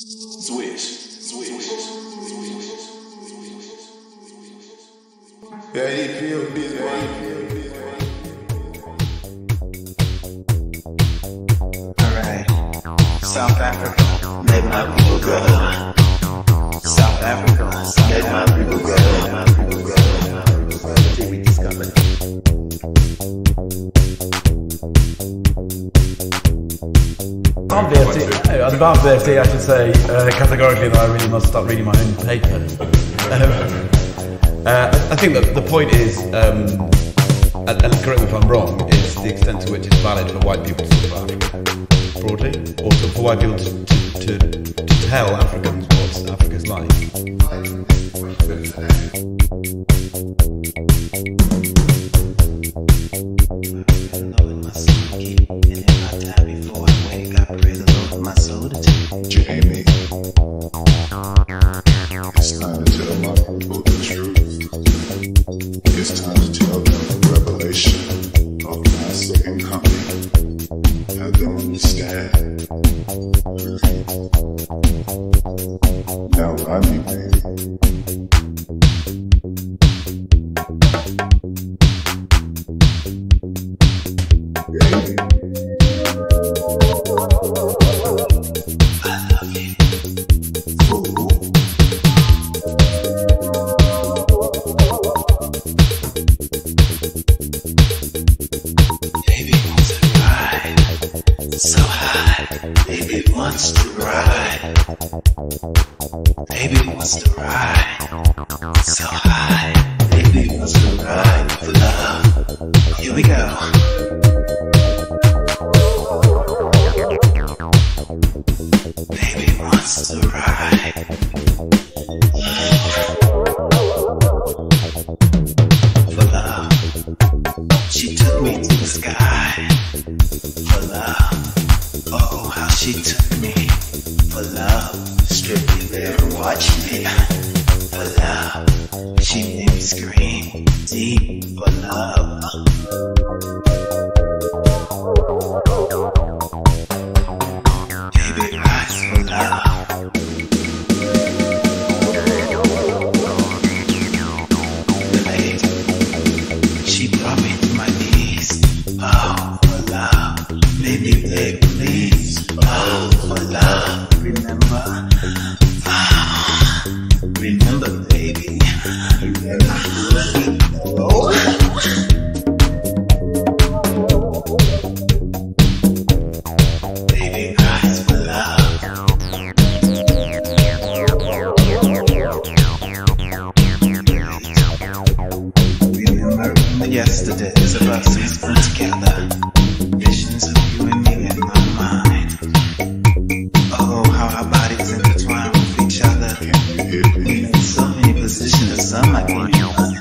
Swish. Swish. Daddy feel busy. Alright. South Africa, make my people go. South Africa, make my people go. My people go. Jimmy discovered. About VFD, uh, about VFD, I should say uh, categorically that I really must start reading my own paper. Um, uh, I think that the point is, um, and, and correct me if I'm wrong, is the extent to which it's valid for white people to Africa broadly, or for white people to, to, to, to tell Africans what Africa's like. I I pray my. Jamie. It's time to tell my people the truth. It's time to tell them the revelation of my second coming. Have them understand. Now run me, baby. Baby. So high. Baby wants to ride. Baby wants to ride so high. Baby wants to ride love. Here we go. She took me to the sky for love. Oh, how she took me for love. Me there watched me for love. She made me scream deep for love. Baby, please. Oh, for love. Remember. Ah, remember, baby. Remember. For love. Remember yesterday's of us we spent together. Of you and me in my mind. Oh, how our bodies intertwine with each other. Can you hear me? We in so many positions, some I can't